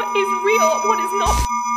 what is real, what is not.